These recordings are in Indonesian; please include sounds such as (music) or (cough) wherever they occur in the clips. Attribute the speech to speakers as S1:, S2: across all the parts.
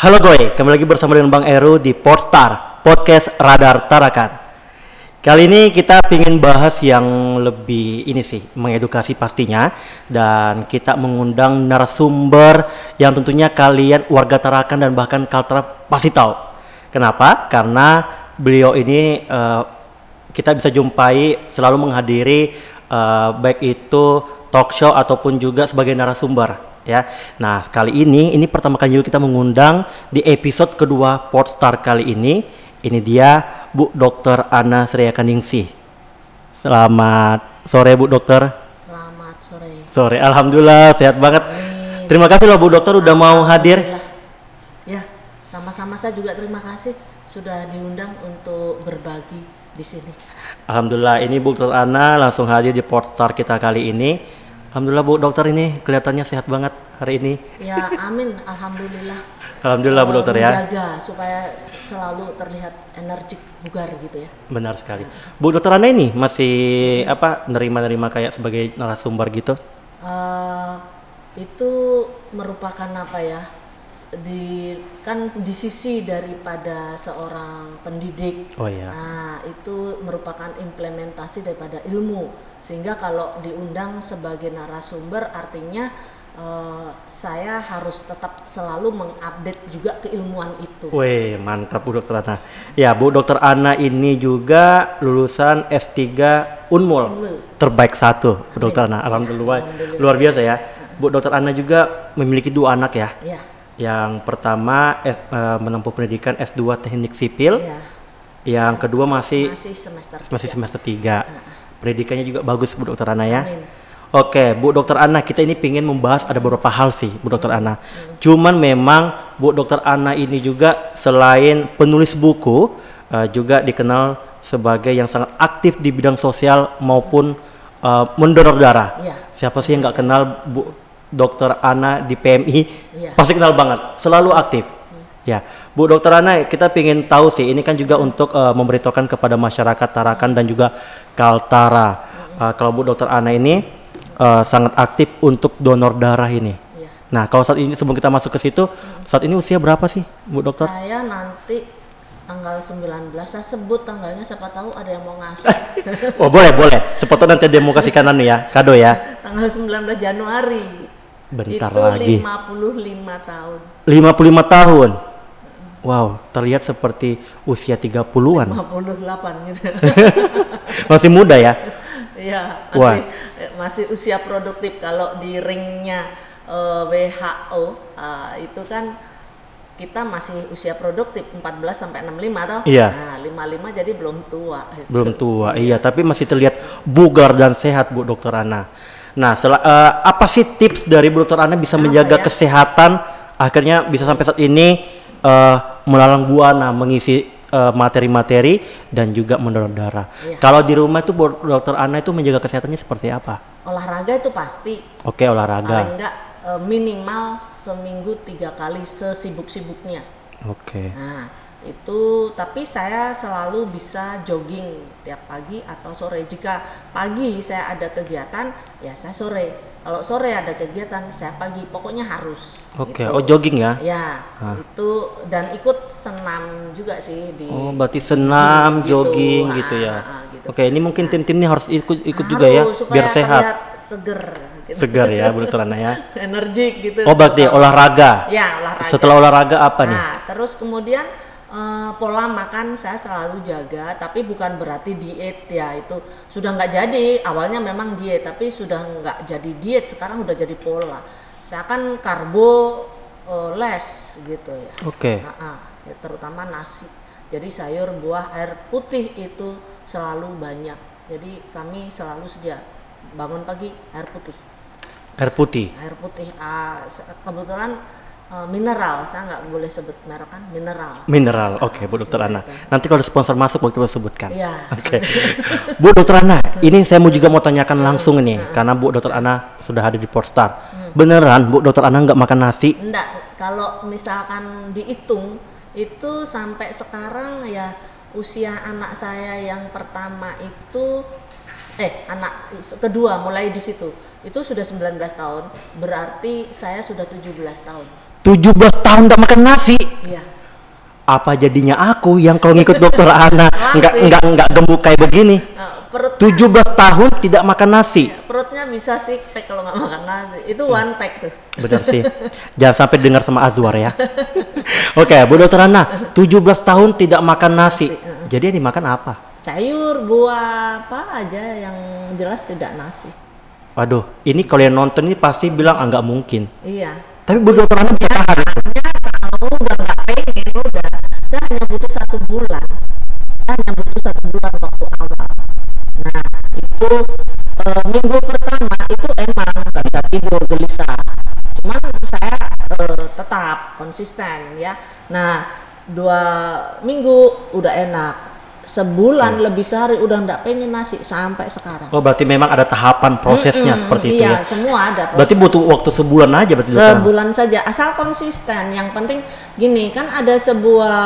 S1: Halo Goy, kembali lagi bersama dengan Bang Eru di Portstar, podcast Radar Tarakan. Kali ini kita ingin bahas yang lebih ini sih, mengedukasi pastinya dan kita mengundang narasumber yang tentunya kalian warga Tarakan dan bahkan Kaltara pasti tahu. Kenapa? Karena beliau ini eh, kita bisa jumpai selalu menghadiri eh, baik itu talk show ataupun juga sebagai narasumber ya. Nah, kali ini ini pertama kali juga kita mengundang di episode kedua Portstar kali ini. Ini dia Bu Dr. Ana Sria Kaningsih. Selamat sore Bu Dokter.
S2: Selamat sore.
S1: Sore, alhamdulillah sehat banget.
S2: Amin.
S1: Terima kasih loh Bu Dokter udah mau hadir.
S2: Ya, sama-sama saya juga terima kasih sudah diundang untuk berbagi di sini.
S1: Alhamdulillah ini Bu Dr. Ana langsung hadir di Portstar kita kali ini. Alhamdulillah Bu Dokter ini kelihatannya sehat banget hari ini.
S2: Ya, amin. Alhamdulillah. (laughs)
S1: Alhamdulillah Bu
S2: Eh,
S1: Dokter ya.
S2: Menjaga supaya selalu terlihat energik, bugar gitu ya.
S1: Benar sekali. Bu Dokter Ana ini masih apa nerima-nerima kayak sebagai narasumber gitu?
S2: Eh, itu merupakan apa ya? Di kan di sisi daripada seorang pendidik
S1: Oh iya.
S2: Nah, itu merupakan implementasi daripada ilmu. Sehingga kalau diundang sebagai narasumber artinya eh, saya harus tetap selalu mengupdate juga keilmuan itu.
S1: Wih, mantap Bu Dokter Ana. Ya, Bu Dokter Ana ini juga lulusan S3 Unmul.
S2: Unmul.
S1: Terbaik satu, Bu Dokter Ana. Alhamdulillah.
S2: Alhamdulillah.
S1: Luar biasa ya. Bu Dokter Ana juga memiliki dua anak ya.
S2: Ya,
S1: Yang pertama S- eh, menempuh pendidikan S2 Teknik Sipil,
S2: ya.
S1: yang kedua masih
S2: Masih semester
S1: masih
S2: tiga.
S1: semester 3. Pendidikannya juga bagus Bu Dokter Ana ya.
S2: Amin.
S1: Oke, Bu Dokter Ana, kita ini pingin membahas ada beberapa hal sih, Bu Dokter Ana. Cuman memang Bu Dokter Ana ini juga selain penulis buku, eh, juga dikenal sebagai yang sangat aktif di bidang sosial maupun eh, mendonor darah.
S2: Iya.
S1: Siapa sih yang nggak kenal Bu Dokter Ana di PMI?
S2: Iya.
S1: Pasti kenal banget, selalu aktif. Ya, Bu Dokter Ana, kita ingin tahu sih, ini kan juga untuk eh, memberitahukan kepada masyarakat Tarakan dan juga Kaltara. Eh, kalau Bu Dokter Ana ini eh, sangat aktif untuk donor darah ini.
S2: Iya.
S1: Nah, kalau saat ini sebelum kita masuk ke situ, saat ini usia berapa sih, Bu Dokter?
S2: Saya nanti tanggal 19 saya sebut tanggalnya siapa tahu ada yang mau ngasih. (laughs)
S1: Oh, boleh, boleh. Sepotong nanti dia mau kasihkan anu ya, kado ya. (laughs)
S2: tanggal 19 Januari.
S1: Bentar
S2: itu
S1: lagi.
S2: 55 tahun.
S1: 55 tahun. Wow, terlihat seperti usia 30-an.
S2: 58 gitu. (laughs)
S1: Masih muda ya.
S2: Iya,
S1: Wah.
S2: masih masih usia produktif kalau di ringnya eh, WHO eh, itu kan kita masih usia produktif 14 sampai 65 toh.
S1: Iya.
S2: Nah, 55 jadi belum tua. gitu.
S1: Belum tua, iya. Tapi masih terlihat bugar dan sehat, Bu Dokter Ana. Nah, sel- eh, apa sih tips dari Bu Dokter Ana bisa
S2: Apa
S1: menjaga
S2: ya?
S1: kesehatan? Akhirnya bisa sampai saat ini eh, melalang buana mengisi eh, materi-materi dan juga mendonor darah.
S2: Iya.
S1: Kalau di rumah itu Dokter Ana itu menjaga kesehatannya seperti apa?
S2: Olahraga itu pasti
S1: Oke,
S2: paling
S1: olahraga.
S2: enggak eh, minimal seminggu tiga kali sesibuk-sibuknya.
S1: Oke.
S2: Nah, itu tapi saya selalu bisa jogging tiap pagi atau sore. Jika pagi saya ada kegiatan, ya saya sore. Kalau sore ada kegiatan, saya pagi. Pokoknya harus.
S1: Oke,
S2: Gitu.
S1: oh jogging ya.
S2: Ya, itu dan ikut senam juga sih di
S1: Oh, berarti senam,
S2: gym gitu.
S1: jogging
S2: Ah,
S1: gitu ya.
S2: ah, gitu.
S1: Oke, ini mungkin tim-tim ini harus ikut ikut juga ya
S2: Harus,
S1: biar sehat.
S2: seger gitu.
S1: Segar ya, Bu Dokter Ana ya. (laughs)
S2: Energik gitu.
S1: Oh, berarti olahraga.
S2: Ya, olahraga.
S1: Setelah olahraga apa nih?
S2: Nah, terus kemudian eh, pola makan saya selalu jaga, tapi bukan berarti diet ya itu sudah nggak jadi. Awalnya memang diet, tapi sudah nggak jadi diet. Sekarang udah jadi pola. Saya kan karbo eh, less gitu ya.
S1: Oke.
S2: Nah, ah, ya, terutama nasi. Jadi sayur, buah, air putih itu selalu banyak. Jadi kami selalu sedia bangun pagi air putih
S1: Air putih.
S2: air putih ah, se- kebetulan eh, mineral saya nggak boleh sebut merek kan mineral
S1: Mineral. Oke, Bu Dokter Ana. Nanti kalau sponsor masuk boleh kita sebutkan.
S2: Iya.
S1: Oke. Bu Dokter Ana, ini saya mau juga mau tanyakan langsung nih karena Bu Dokter Ana sudah ada di Portstar. Beneran Bu Dokter Ana nggak makan nasi?
S2: enggak kalau misalkan dihitung itu sampai sekarang ya usia anak saya yang pertama itu eh anak kedua mulai di situ itu sudah 19 tahun berarti saya sudah 17 tahun
S1: 17 17 tahun tidak makan nasi.
S2: Iya.
S1: Apa jadinya aku yang kalau ngikut (laughs) dokter Ana nggak nggak nggak gemuk kayak begini?
S2: Eh, perut
S1: 17 tahun tidak makan nasi.
S2: perutnya bisa sih pack kalau nggak makan nasi. Itu one pack tuh.
S1: Benar sih. (laughs) Jangan sampai dengar sama Azwar ya. (laughs) Oke, Bu Dokter Ana, 17 tahun tidak makan nasi. Jadi yang dimakan apa?
S2: Sayur, buah, apa aja yang jelas tidak nasi.
S1: Waduh, ini kalau yang nonton ini pasti bilang ah, nggak mungkin.
S2: Iya.
S1: Tapi Bu Dokter Ana bisa tahan.
S2: Tahu udah nggak pengen udah. Saya hanya butuh satu bulan. Saya hanya butuh satu bulan waktu awal. Nah itu eh, minggu pertama itu emang nggak bisa tidur gelisah. Cuman saya eh, tetap konsisten ya. Nah dua minggu udah enak. Sebulan lebih sehari udah nggak pengen nasi sampai sekarang.
S1: Oh, berarti memang ada tahapan prosesnya
S2: Mm-mm,
S1: seperti itu
S2: iya,
S1: ya.
S2: semua ada.
S1: Berarti
S2: proses.
S1: butuh waktu sebulan aja berarti
S2: sebulan saja asal konsisten yang penting gini kan ada sebuah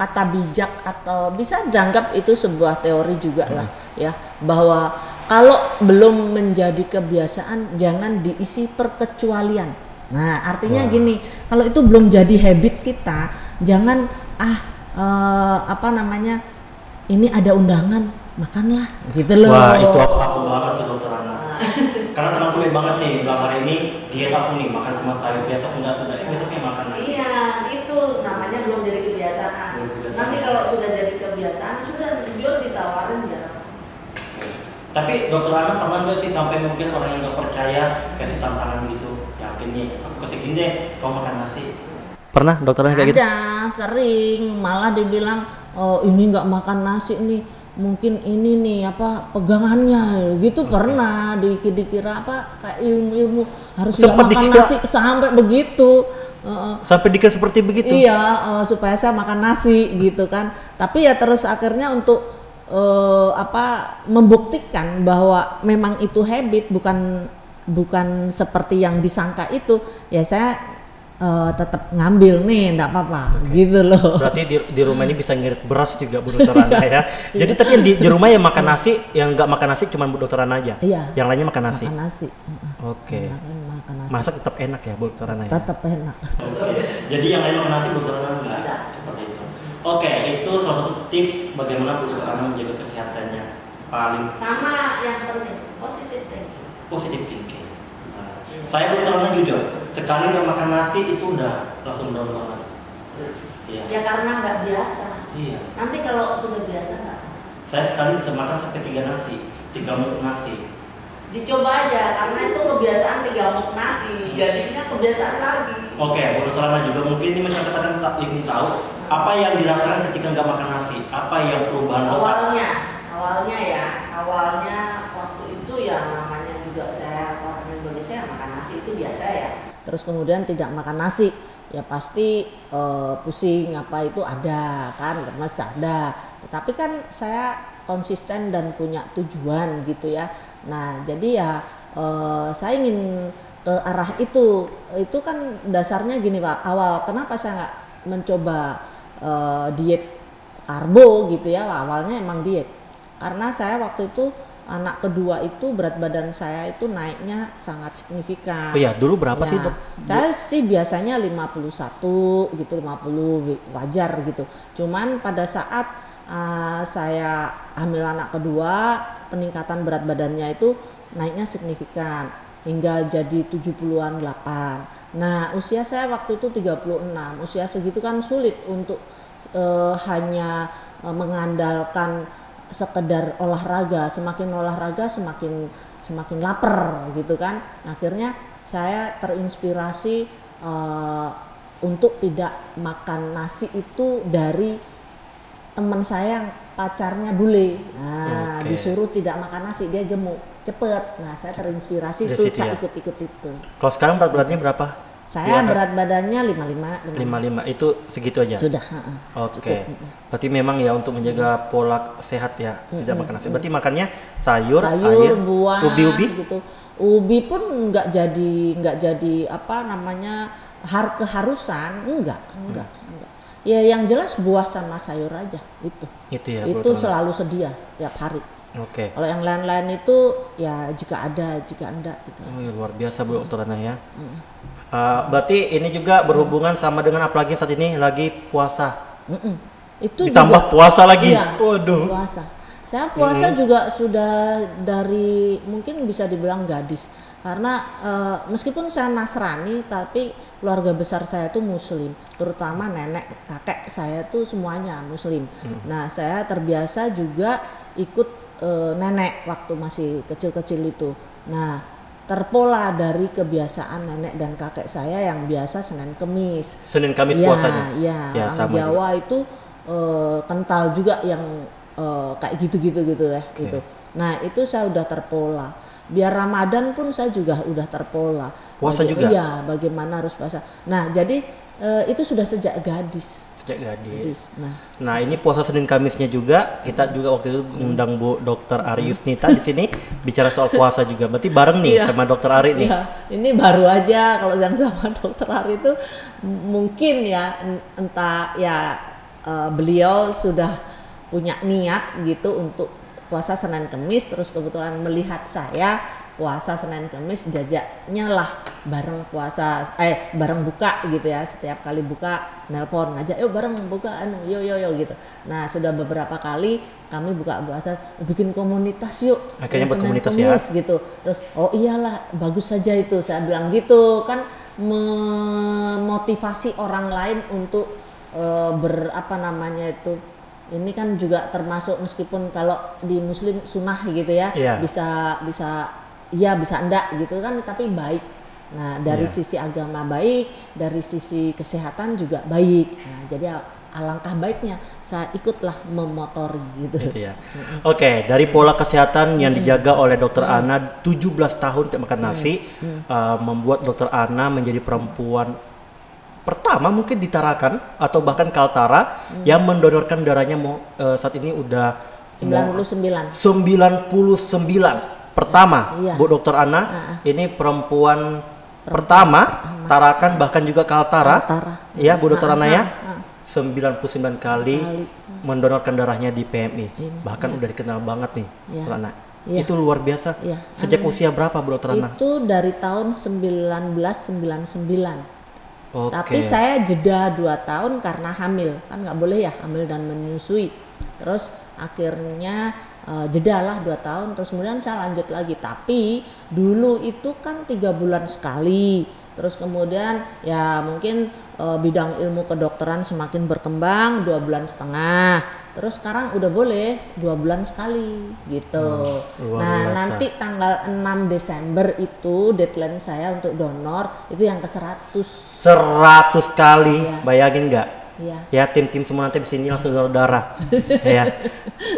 S2: kata bijak atau bisa dianggap itu sebuah teori juga lah ya bahwa kalau belum menjadi kebiasaan jangan diisi perkecualian nah artinya gini kalau itu belum jadi habit kita jangan ah eh, apa namanya ini ada undangan makanlah gitu loh
S1: Wah, itu aku, aku banget tuh Dokter Ana. (laughs) Karena lihat banget nih, bilang hari ini diet aku nih, makan cuma sayur biasa enggak sudah, eh, besoknya makan lagi.
S2: Iya, itu namanya belum jadi kebiasaan.
S1: Belum kebiasaan.
S2: Nanti kalau sudah jadi kebiasaan, sudah beliau ditawarin ya.
S1: Tapi dokter Ana pernah nggak sih sampai mungkin orang yang nggak percaya kasih tantangan gitu, yakin nih, aku kasih gini deh, kau makan nasi. Pernah dokter Ana kayak gitu?
S2: Ada, sering malah dibilang oh ini nggak makan nasi nih, mungkin ini nih apa pegangannya gitu pernah di- dikira apa kayak ilmu-ilmu harus nggak makan
S1: dikira-
S2: nasi sampai begitu. Heeh.
S1: Sampai dikira seperti begitu?
S2: Iya, eh, supaya saya makan nasi gitu kan. Tapi ya terus akhirnya untuk eh, apa membuktikan bahwa memang itu habit bukan bukan seperti yang disangka itu, ya saya eh, tetap ngambil nih, enggak apa-apa gitu loh.
S1: Berarti di, di rumah ini bisa ngirit beras juga Bu Dokter Ana ya. (laughs) Jadi tapi yang di, di rumah yang makan nasi, yang nggak makan nasi cuma Bu Dokter Ana aja.
S2: Iya.
S1: Yang lainnya makan nasi.
S2: Makan nasi. Heeh.
S1: Oke.
S2: Makan, makan nasi.
S1: Masak tetap enak ya Bu Dokter Ana ya.
S2: Tetap enak.
S1: Oke. Jadi yang lain makan nasi Bu Dokter Ana enggak? Seperti itu. Oke, itu salah satu tips bagaimana Bu Dokter Ana menjaga kesehatannya paling
S2: Sama yang penting positif thinking.
S1: positif thinking. Saya Dokter Ana jujur, sekali nggak makan nasi itu udah langsung down banget. Iya.
S2: Ya karena nggak biasa.
S1: Iya.
S2: Nanti kalau sudah biasa nggak
S1: Saya sekali bisa makan sampai tiga nasi, tiga muk nasi.
S2: Dicoba aja karena itu kebiasaan tiga muk nasi, jadinya kebiasaan lagi.
S1: Oke, Dokter Ana juga mungkin ini masyarakat akan tak ingin tahu apa yang dirasakan ketika nggak makan nasi, apa yang perubahan besar.
S2: Awalnya, awalnya ya, awalnya waktu itu ya namanya juga saya orang Indonesia yang makan nasi itu biasa ya. Terus kemudian tidak makan nasi, ya pasti eh, pusing apa itu ada kan, lemes ada. Tetapi kan saya konsisten dan punya tujuan gitu ya. Nah jadi ya eh, saya ingin ke arah itu. Itu kan dasarnya gini pak. Awal kenapa saya nggak mencoba eh, diet karbo gitu ya awalnya emang diet karena saya waktu itu anak kedua itu berat badan saya itu naiknya sangat signifikan.
S1: Oh iya, dulu berapa
S2: Ya,
S1: sih dok?
S2: saya sih biasanya 51 gitu 50 wi- wajar gitu. Cuman pada saat uh, saya hamil anak kedua peningkatan berat badannya itu naiknya signifikan hingga jadi 70-an 8 nah usia saya waktu itu 36 usia segitu kan sulit untuk eh, hanya eh, mengandalkan sekedar olahraga semakin olahraga semakin semakin lapar gitu kan akhirnya saya terinspirasi eh, untuk tidak makan nasi itu dari teman saya yang pacarnya bule nah,
S1: Oke.
S2: disuruh tidak makan nasi dia gemuk cepet nah saya terinspirasi
S1: Dari
S2: itu saya
S1: ya?
S2: ikut-ikut itu
S1: Kalau sekarang berat beratnya berapa?
S2: Saya
S1: atas
S2: berat badannya 55
S1: 55 itu segitu aja.
S2: sudah heeh.
S1: Oke.
S2: Cukup, mm-mm.
S1: Berarti memang ya untuk menjaga pola sehat ya, tidak makan nasi. Berarti makannya sayur,
S2: sayur,
S1: air,
S2: buah,
S1: ubi-ubi.
S2: gitu. Ubi pun nggak jadi nggak jadi apa namanya har keharusan, enggak, enggak, enggak. Ya yang jelas buah sama sayur aja itu.
S1: Itu ya.
S2: itu selalu sedia tiap hari.
S1: Oke.
S2: Kalau yang lain-lain itu ya jika ada, jika enggak gitu.
S1: Oh, ya, luar biasa Bu Dokter Ana ya. Uh, berarti ini juga berhubungan sama dengan apalagi saat ini lagi puasa.
S2: Mm-mm. Itu
S1: Ditambah
S2: juga
S1: puasa lagi.
S2: Iya,
S1: Waduh.
S2: puasa. Saya puasa juga sudah dari mungkin bisa dibilang gadis karena eh, meskipun saya Nasrani tapi keluarga besar saya itu Muslim, terutama nenek kakek saya tuh semuanya Muslim. Nah saya terbiasa juga ikut eh, nenek waktu masih kecil-kecil itu. Nah terpola dari kebiasaan nenek dan kakek saya yang biasa Senin Kemis.
S1: Senin Kamis
S2: Iya,
S1: puasanya.
S2: Iya,
S1: Ya,
S2: orang Jawa itu eh, kental juga yang eh, kayak gitu-gitu gitu ya, gitu. Nah, itu saya udah terpola. Biar Ramadan pun saya juga udah terpola.
S1: Puasa
S2: Bagi-
S1: juga?
S2: Iya, bagaimana harus puasa. Nah, jadi eh, itu sudah sejak gadis.
S1: Sejak gadis.
S2: Gadis. Nah,
S1: Nah ini puasa Senin Kamisnya juga kita juga waktu itu undang Bu Dokter Ari Yusnita di sini (laughs) bicara soal puasa juga. Berarti bareng nih
S2: Iya.
S1: sama Dokter Ari nih.
S2: Ini baru aja kalau yang sama (laughs) dokter Hari itu mungkin ya en- entah ya eh, beliau sudah punya niat gitu untuk puasa Senin Kemis terus kebetulan melihat saya puasa Senin Kemis jajaknya lah bareng puasa eh bareng buka gitu ya. Setiap kali buka nelpon ngajak yuk bareng buka anu yo yo yo gitu. Nah sudah beberapa kali kami buka puasa bikin komunitas yuk.
S1: Akhirnya
S2: Senin
S1: berkomunitas ya.
S2: Kemis gitu. Terus oh iyalah bagus saja itu. Saya bilang gitu kan memotivasi orang lain untuk eh, ber apa namanya itu ini kan juga termasuk meskipun kalau di muslim sunnah gitu ya
S1: Iya.
S2: bisa bisa iya bisa enggak gitu kan tapi baik. Nah dari
S1: Iya.
S2: sisi agama baik dari sisi kesehatan juga baik. Nah jadi alangkah baiknya saya ikutlah memotori gitu.
S1: Gitu ya. Oke, dari pola kesehatan yang dijaga oleh Dokter Ana 17 tahun tidak makan nasi uh, membuat Dokter Ana menjadi perempuan pertama mungkin di Tarakan atau bahkan Kaltara yang mendonorkan darahnya mau uh, saat ini udah mau
S2: 99
S1: 99 pertama
S2: Iya.
S1: Bu Dokter Ana ini perempuan pertama, Tarakan bahkan juga Kaltara
S2: Kaltara.
S1: ya Bu Dokter
S2: Ah,
S1: Ana ya
S2: ah.
S1: 99 kali,
S2: Kali.
S1: mendonorkan darahnya di PMI bahkan
S2: Iya.
S1: udah dikenal banget nih
S2: Iya.
S1: Bu Ana
S2: Iya.
S1: itu luar biasa
S2: Iya.
S1: sejak usia berapa Bu Dokter Ana
S2: Itu dari tahun 1999.
S1: oke
S2: Tapi saya jeda 2 tahun karena hamil. Kan nggak boleh ya hamil dan menyusui. Terus akhirnya eh, jeda lah 2 tahun terus kemudian saya lanjut lagi. Tapi dulu itu kan tiga bulan sekali. Terus kemudian ya mungkin eh, bidang ilmu kedokteran semakin berkembang dua bulan setengah. Terus sekarang udah boleh dua bulan sekali gitu.
S1: luar
S2: nah
S1: biasa.
S2: nanti tanggal 6 Desember itu deadline saya untuk donor itu yang ke 100
S1: 100 kali
S2: Iya.
S1: bayangin nggak
S2: Iya.
S1: ya tim-tim semua nanti di sini langsung darah ya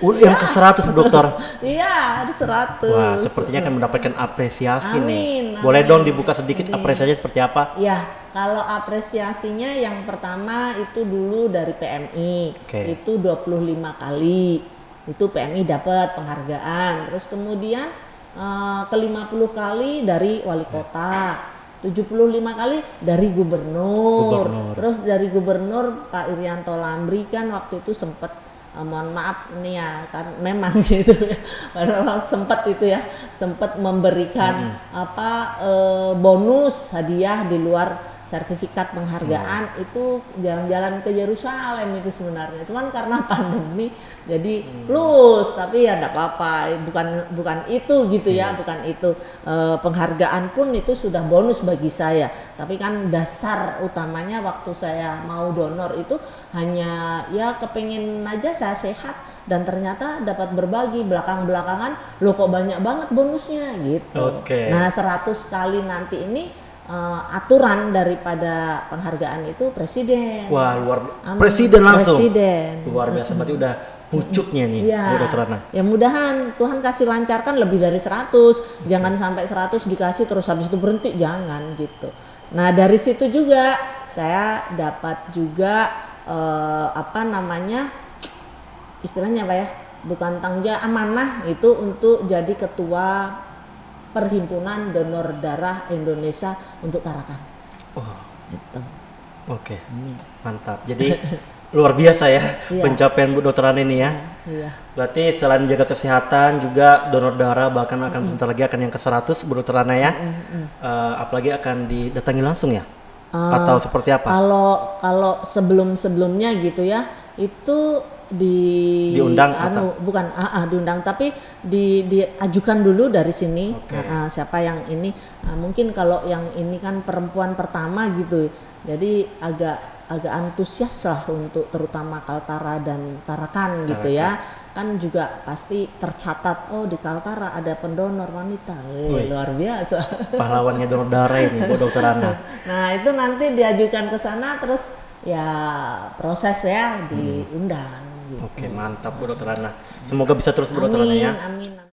S1: yang ke 100 Bu Dokter
S2: Iya, ada 100.
S1: Wah, sepertinya akan mendapatkan apresiasi nih.
S2: Amin,
S1: Boleh
S2: amin.
S1: dong dibuka sedikit
S2: Amin.
S1: apresiasinya seperti apa?
S2: Ya, kalau apresiasinya yang pertama itu dulu dari PMI.
S1: Oke.
S2: Itu 25 kali. Itu PMI dapat penghargaan. Terus kemudian eh, ke 50 kali dari wali kota. 75 kali dari gubernur.
S1: Gubernur.
S2: Terus dari gubernur Pak Irianto Lambri kan waktu itu sempat eh, mohon maaf nih ya kan memang (laughs) gitu ya sempat itu ya sempat memberikan apa eh, bonus hadiah di luar sertifikat penghargaan itu jalan-jalan ke Yerusalem itu sebenarnya. Cuman karena (laughs) pandemi jadi plus. Tapi ya enggak apa-apa. Bukan bukan itu gitu ya bukan itu. Eh, penghargaan pun itu sudah bonus bagi saya. Tapi kan dasar utamanya waktu saya mau donor itu hanya ya kepengen aja saya sehat dan ternyata dapat berbagi belakang-belakangan lo kok banyak banget bonusnya gitu.
S1: Oke.
S2: nah 100 kali nanti ini eh, aturan daripada penghargaan itu presiden
S1: Wah, luar
S2: Amin.
S1: presiden langsung.
S2: presiden
S1: Luar biasa berarti udah pucuknya nih
S2: Iya. Ya mudahan Tuhan kasih lancarkan lebih dari 100. Jangan sampai 100 dikasih terus habis itu berhenti, jangan gitu. Nah, dari situ juga saya dapat juga eh, apa namanya? istilahnya apa ya? Bukan tanggung jawab amanah itu untuk jadi ketua Perhimpunan Donor Darah Indonesia untuk Tarakan.
S1: Wah,
S2: Gitu.
S1: oke.
S2: Amin.
S1: Mantap. Jadi (laughs) luar biasa ya
S2: Iya.
S1: pencapaian Bu Dokter Ana ini ya.
S2: Iya.
S1: Berarti selain menjaga kesehatan juga donor darah bahkan akan sebentar lagi akan yang ke 100 Bu Dokter Ana ya. Eh, apalagi akan didatangi langsung ya? Atau seperti apa?
S2: Kalau kalau sebelum sebelumnya gitu ya itu di
S1: Diundang
S2: anu bukan ah, ah, diundang tapi di diajukan dulu dari sini. Ah, ah, siapa yang ini? Ah, mungkin kalau yang ini kan perempuan pertama gitu. Jadi agak agak antusias lah untuk terutama Kaltara dan Tarakan gitu ya. Kan juga pasti tercatat oh di Kaltara ada pendonor wanita. Wih, luar biasa. (laughs)
S1: Pahlawannya donor darah ini Bu Dokter Ana.
S2: Nah itu nanti diajukan ke sana terus ya proses ya diundang. Gitu.
S1: Oke, mantap Bu Dokter Ana. Semoga bisa terus Bu Dokter Ana ya.
S2: Amin, amin.